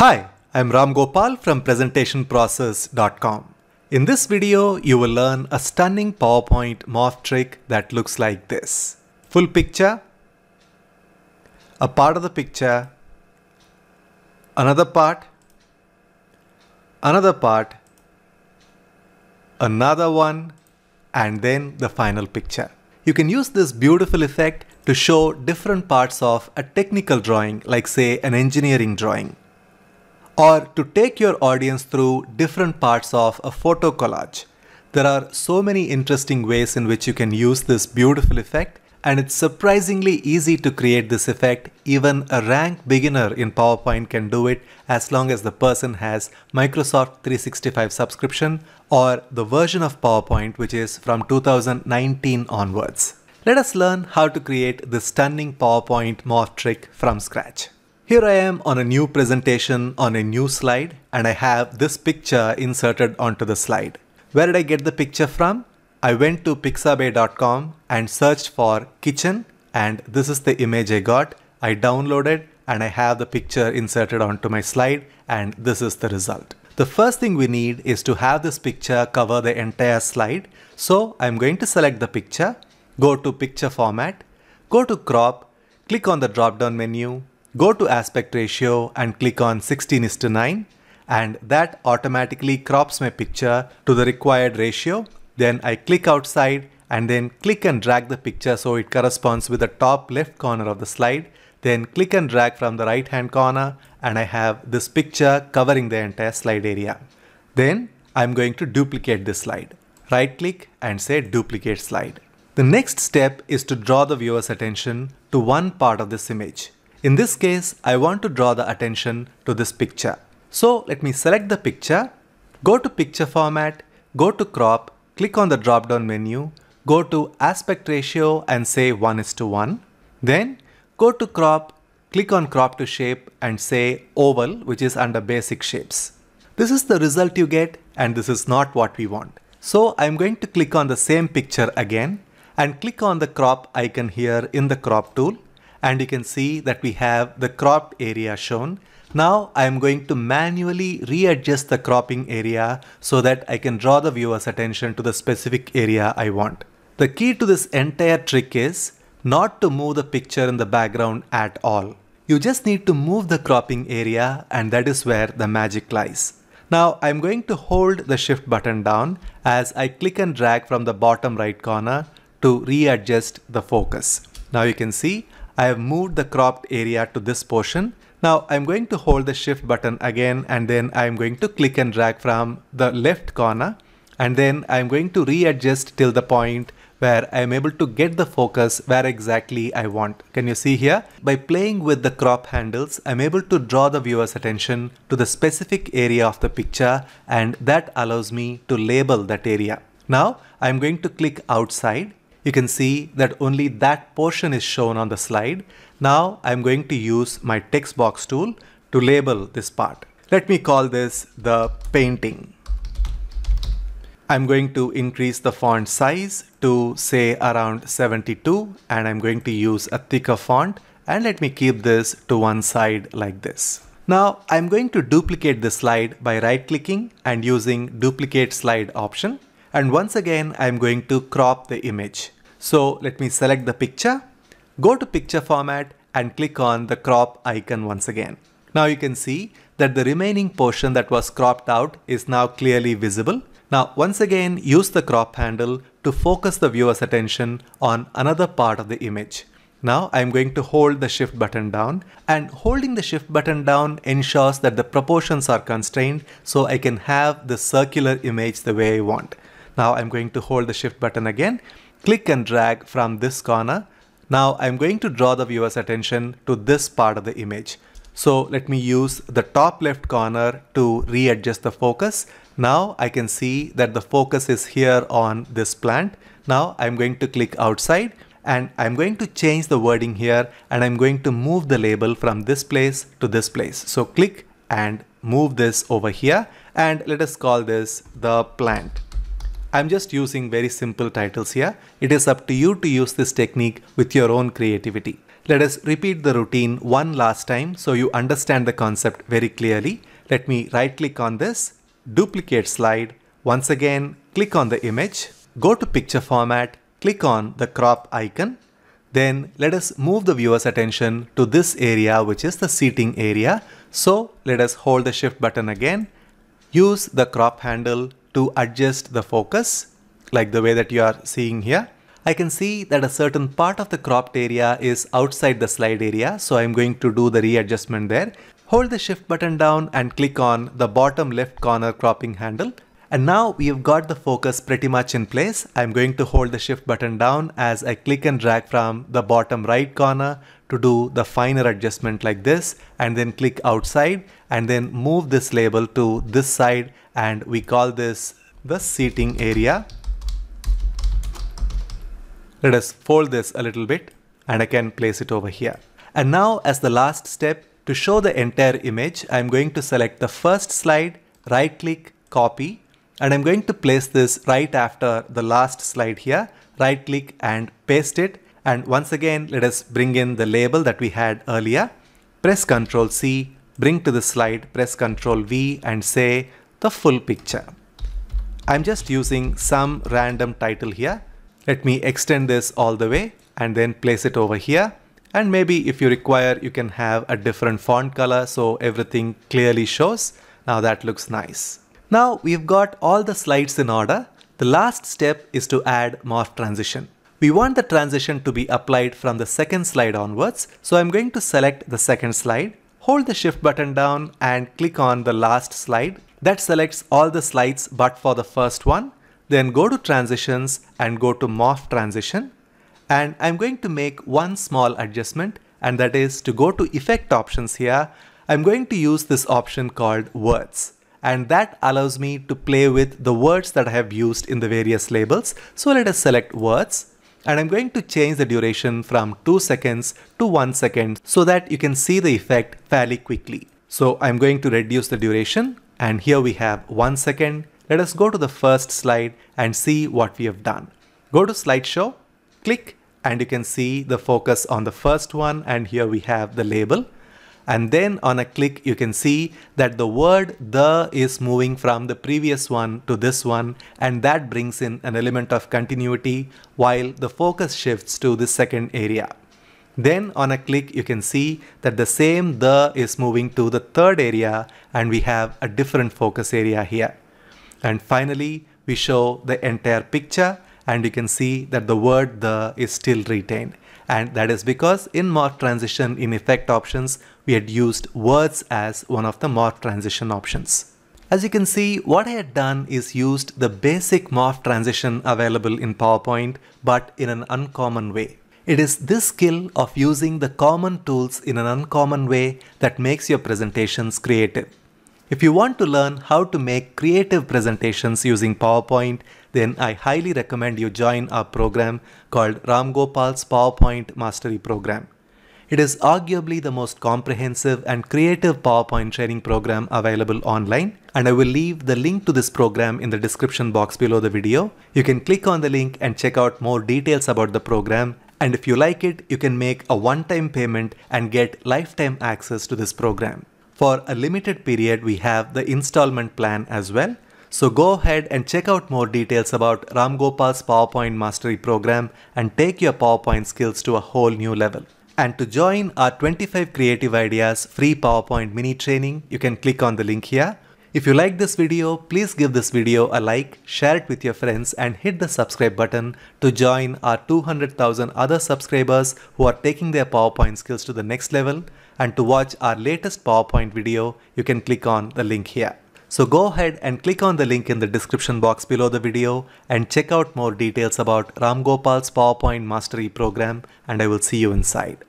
Hi, I'm Ram Gopal from presentationprocess.com. In this video, you will learn a stunning PowerPoint morph trick that looks like this. Full picture, a part of the picture, another part, another part, another one, and then the final picture. You can use this beautiful effect to show different parts of a technical drawing, like say an engineering drawing or to take your audience through different parts of a photo collage. There are so many interesting ways in which you can use this beautiful effect and it's surprisingly easy to create this effect. Even a rank beginner in PowerPoint can do it as long as the person has Microsoft 365 subscription or the version of PowerPoint which is from 2019 onwards. Let us learn how to create this stunning PowerPoint morph trick from scratch. Here I am on a new presentation on a new slide and I have this picture inserted onto the slide. Where did I get the picture from? I went to pixabay.com and searched for kitchen and this is the image I got. I downloaded and I have the picture inserted onto my slide and this is the result. The first thing we need is to have this picture cover the entire slide. So I'm going to select the picture, go to picture format, go to crop, click on the drop down menu, Go to aspect ratio and click on 16 is to 9 and that automatically crops my picture to the required ratio. Then I click outside and then click and drag the picture so it corresponds with the top left corner of the slide. Then click and drag from the right hand corner and I have this picture covering the entire slide area. Then I'm going to duplicate this slide. Right click and say duplicate slide. The next step is to draw the viewer's attention to one part of this image. In this case, I want to draw the attention to this picture. So let me select the picture, go to picture format, go to crop, click on the drop down menu, go to aspect ratio and say 1 is to 1. Then go to crop, click on crop to shape and say oval which is under basic shapes. This is the result you get and this is not what we want. So I'm going to click on the same picture again and click on the crop icon here in the crop tool and you can see that we have the cropped area shown. Now I am going to manually readjust the cropping area so that I can draw the viewer's attention to the specific area I want. The key to this entire trick is not to move the picture in the background at all. You just need to move the cropping area and that is where the magic lies. Now I'm going to hold the shift button down as I click and drag from the bottom right corner to readjust the focus. Now you can see I have moved the cropped area to this portion. Now I'm going to hold the shift button again and then I'm going to click and drag from the left corner and then I'm going to readjust till the point where I'm able to get the focus where exactly I want. Can you see here? By playing with the crop handles, I'm able to draw the viewer's attention to the specific area of the picture and that allows me to label that area. Now I'm going to click outside you can see that only that portion is shown on the slide. Now I'm going to use my text box tool to label this part. Let me call this the painting. I'm going to increase the font size to say around 72 and I'm going to use a thicker font and let me keep this to one side like this. Now I'm going to duplicate the slide by right clicking and using duplicate slide option and once again I'm going to crop the image. So let me select the picture, go to picture format and click on the crop icon once again. Now you can see that the remaining portion that was cropped out is now clearly visible. Now once again use the crop handle to focus the viewer's attention on another part of the image. Now I'm going to hold the shift button down and holding the shift button down ensures that the proportions are constrained so I can have the circular image the way I want. Now I'm going to hold the shift button again, click and drag from this corner. Now I'm going to draw the viewer's attention to this part of the image. So let me use the top left corner to readjust the focus. Now I can see that the focus is here on this plant. Now I'm going to click outside and I'm going to change the wording here and I'm going to move the label from this place to this place. So click and move this over here and let us call this the plant. I'm just using very simple titles here. It is up to you to use this technique with your own creativity. Let us repeat the routine one last time so you understand the concept very clearly. Let me right click on this, duplicate slide. Once again, click on the image, go to picture format, click on the crop icon. Then let us move the viewer's attention to this area which is the seating area. So let us hold the shift button again. Use the crop handle to adjust the focus like the way that you are seeing here. I can see that a certain part of the cropped area is outside the slide area. So I'm going to do the readjustment there. Hold the shift button down and click on the bottom left corner cropping handle. And now we've got the focus pretty much in place. I'm going to hold the shift button down as I click and drag from the bottom right corner to do the finer adjustment like this and then click outside and then move this label to this side and we call this the seating area let us fold this a little bit and I can place it over here. And now as the last step, to show the entire image, I'm going to select the first slide, right click, copy, and I'm going to place this right after the last slide here, right click and paste it. And once again, let us bring in the label that we had earlier. Press Ctrl C, bring to the slide, press Ctrl V and say the full picture. I'm just using some random title here let me extend this all the way and then place it over here. And maybe if you require, you can have a different font color so everything clearly shows. Now that looks nice. Now we've got all the slides in order. The last step is to add morph transition. We want the transition to be applied from the second slide onwards. So I'm going to select the second slide, hold the shift button down and click on the last slide. That selects all the slides but for the first one. Then go to transitions and go to morph transition. And I'm going to make one small adjustment and that is to go to effect options here. I'm going to use this option called words and that allows me to play with the words that I have used in the various labels. So let us select words and I'm going to change the duration from 2 seconds to 1 second so that you can see the effect fairly quickly. So I'm going to reduce the duration and here we have 1 second, let us go to the first slide and see what we have done. Go to slideshow, click and you can see the focus on the first one and here we have the label. And then on a click you can see that the word the is moving from the previous one to this one and that brings in an element of continuity while the focus shifts to the second area. Then on a click you can see that the same the is moving to the third area and we have a different focus area here. And finally, we show the entire picture and you can see that the word the is still retained. And that is because in morph transition in effect options, we had used words as one of the morph transition options. As you can see, what I had done is used the basic morph transition available in PowerPoint, but in an uncommon way. It is this skill of using the common tools in an uncommon way that makes your presentations creative. If you want to learn how to make creative presentations using PowerPoint, then I highly recommend you join our program called Ram Gopal's PowerPoint Mastery Program. It is arguably the most comprehensive and creative PowerPoint training program available online and I will leave the link to this program in the description box below the video. You can click on the link and check out more details about the program and if you like it, you can make a one-time payment and get lifetime access to this program. For a limited period, we have the installment plan as well. So go ahead and check out more details about Ram Gopal's PowerPoint Mastery Program and take your PowerPoint skills to a whole new level. And to join our 25 Creative Ideas free PowerPoint mini training, you can click on the link here. If you like this video, please give this video a like, share it with your friends and hit the subscribe button to join our 200,000 other subscribers who are taking their PowerPoint skills to the next level and to watch our latest PowerPoint video, you can click on the link here. So go ahead and click on the link in the description box below the video and check out more details about Ram Gopal's PowerPoint Mastery program and I will see you inside.